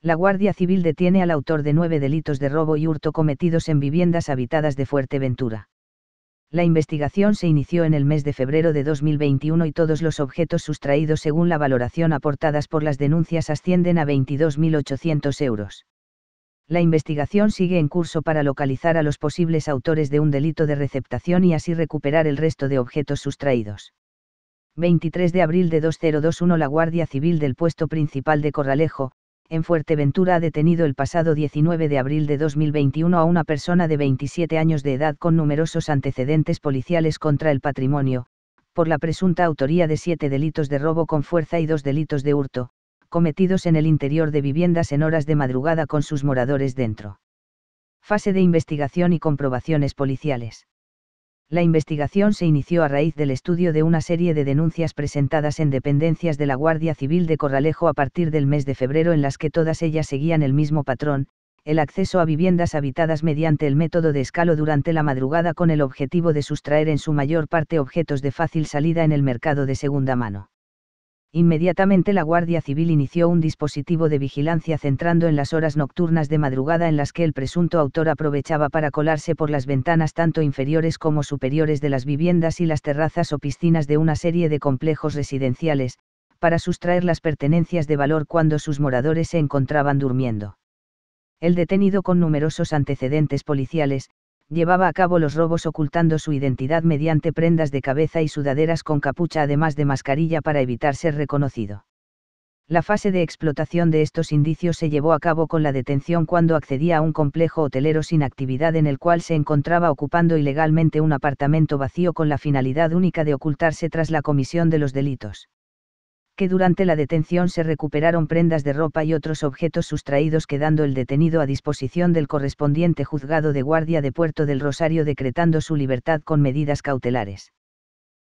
La Guardia Civil detiene al autor de nueve delitos de robo y hurto cometidos en viviendas habitadas de Fuerteventura. La investigación se inició en el mes de febrero de 2021 y todos los objetos sustraídos según la valoración aportadas por las denuncias ascienden a 22.800 euros. La investigación sigue en curso para localizar a los posibles autores de un delito de receptación y así recuperar el resto de objetos sustraídos. 23 de abril de 2021 La Guardia Civil del puesto principal de Corralejo, en Fuerteventura ha detenido el pasado 19 de abril de 2021 a una persona de 27 años de edad con numerosos antecedentes policiales contra el patrimonio, por la presunta autoría de siete delitos de robo con fuerza y dos delitos de hurto, cometidos en el interior de viviendas en horas de madrugada con sus moradores dentro. Fase de investigación y comprobaciones policiales. La investigación se inició a raíz del estudio de una serie de denuncias presentadas en dependencias de la Guardia Civil de Corralejo a partir del mes de febrero en las que todas ellas seguían el mismo patrón, el acceso a viviendas habitadas mediante el método de escalo durante la madrugada con el objetivo de sustraer en su mayor parte objetos de fácil salida en el mercado de segunda mano. Inmediatamente la Guardia Civil inició un dispositivo de vigilancia centrando en las horas nocturnas de madrugada en las que el presunto autor aprovechaba para colarse por las ventanas tanto inferiores como superiores de las viviendas y las terrazas o piscinas de una serie de complejos residenciales, para sustraer las pertenencias de valor cuando sus moradores se encontraban durmiendo. El detenido con numerosos antecedentes policiales, llevaba a cabo los robos ocultando su identidad mediante prendas de cabeza y sudaderas con capucha además de mascarilla para evitar ser reconocido. La fase de explotación de estos indicios se llevó a cabo con la detención cuando accedía a un complejo hotelero sin actividad en el cual se encontraba ocupando ilegalmente un apartamento vacío con la finalidad única de ocultarse tras la comisión de los delitos que durante la detención se recuperaron prendas de ropa y otros objetos sustraídos quedando el detenido a disposición del correspondiente juzgado de guardia de Puerto del Rosario decretando su libertad con medidas cautelares.